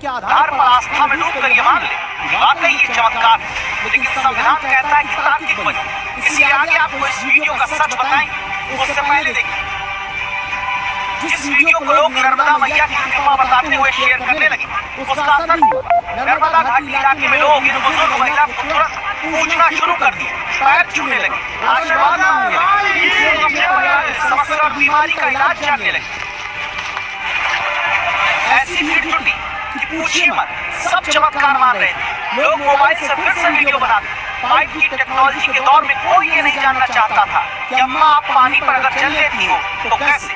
के आधार पर आस्था में डूब कर ये मान ले। वाकई ये चमत्कार लेकिन संविधान कहता है कि तार्किक बने। इसलिए आगे आपको इस वीडियो का सच बताएँगे उससे पहले देखिए। जिस वीडियो को लोग नर्मदा मैया की कृपा बताते हुए शेयर करने लगे उसका असर नर्मदा घाटी इलाके में लोग इन बुज़ुर्ग महिला को तुरंत पूछना शुरू कर दिए पैर छूने लगे। आशीर्वाद मांगने लगे समस्या और बीमारी का इलाज जानने लगे ऐसी भीड़ जुटी कि पूछिए मत। सब चमत्कार मान रहे थे लोग मोबाइल से फिर से वीडियो बनाते फाइव जी टेक्नोलॉजी के दौर में कोई ये नहीं जानना चाहता था कि अम्मा आप पानी पर अगर चल लेती हो तो कैसे?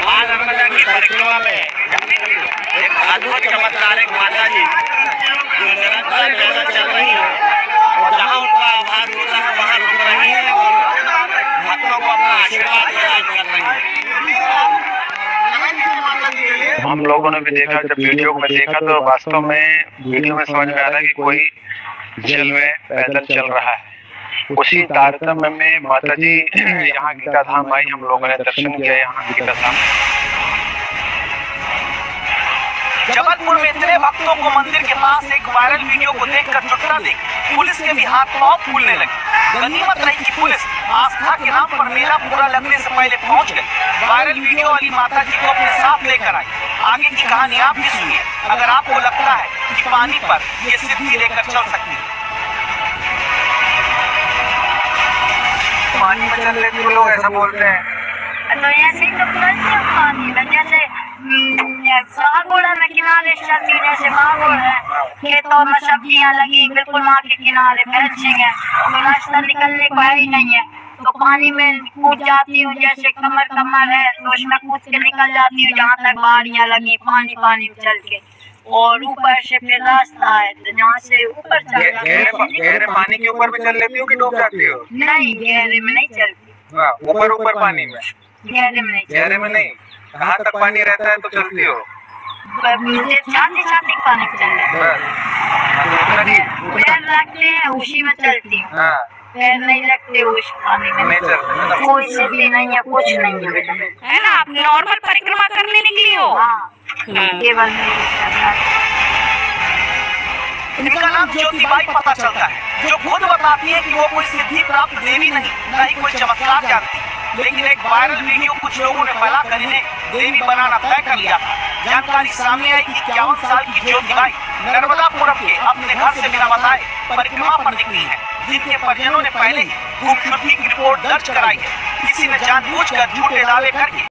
माँ नर्मदा की परिक्रमा में एक अद्भुत चमत्कार एक माता जी जो निरंतर चल रही है जहाँ उनका आभार होता है, वहाँ रुक रही है भक्तों को अपना आशीर्वाद प्रदान कर रही है। हम लोगों ने भी देखा जब वीडियो में देखा तो वास्तव में वीडियो में समझ में आ रहा है कि कोई जेल में पैदल चल रहा है। उसी तारतम्य में माता जी यहाँ गीता धाम आई हम लोगों ने दर्शन किया यहाँ गीता धाम जबलपुर में इतने भक्तों को मंदिर के पास एक वायरल वीडियो को देखकर जुटना देख पुलिस के भी हाथ पाँव फूलने लगे। गनीमत रही कि पुलिस आस्था के नाम पर मेला पूरा लगने से पहले पहुँच गई। वायरल वीडियो वाली माता जी को अपने साथ लेकर आई। आगे की कहानी आप भी सुनिए। अगर आपको लगता है कि पानी पर ये सिद्धि लेकर चल सकती है। पानी में चल लेते लोग, ऐसा बोलते हैं। तो ऐसे ही तो चलती है पानी में में किनारे से चलती है, जैसे महागोड़ है खेतों में सब्ज़ियाँ लगी बिल्कुल वहाँ के किनारे फैलसिंग है तो रास्ता निकलने को है ही नहीं है तो पानी में कूद जाती हूँ जैसे कमर कमर है तो उसमें कूद के निकल जाती हूँ जहाँ तक बारियाँ लगी पानी पानी में चल के और ऊपर से फिर रास्ता है तो जहाँ से ऊपर चल गहरे पानी के ऊपर भी चल लेती हो कि डूब जाती हो नहीं गहरे में नहीं चलती हाँ, ऊपर ऊपर पानी में गहरे में नहीं। गहरे में नहीं? कहाँ तक पानी रहता है तो चलती हो छाती छाती पानी में चल रही बस। पैर रखते हैं उसी में चलती हूँ। हाँ। पैर नहीं रखते उस पानी में। नहीं चलते मतलब कोई नहीं है कुछ नहीं है। है। ना? आप नॉर्मल परिक्रमा करने निकली हो। हाँ। केवल नहीं करना। इनका नाम ज्योतिबाई पता चलता है। जो खुद बताती है कि वो कोई सिद्धि प्राप्त देवी नहीं न ही कोई चमत्कार जानती। लेकिन एक वायरल वीडियो कुछ लोगों ने फैलाकर इन्हें देवी बनाना तय कर लिया। था जानकारी सामने आई कि इक्यावन साल की ज्योतिबाई नर्मदापुरम के अपने घर से बिना बताए परिक्रमा पर निकली है। जिनके परिजनों ने पहले ही खूबसूरती की रिपोर्ट दर्ज कराई है। किसी ने जानबूझकर झूठे दावे करके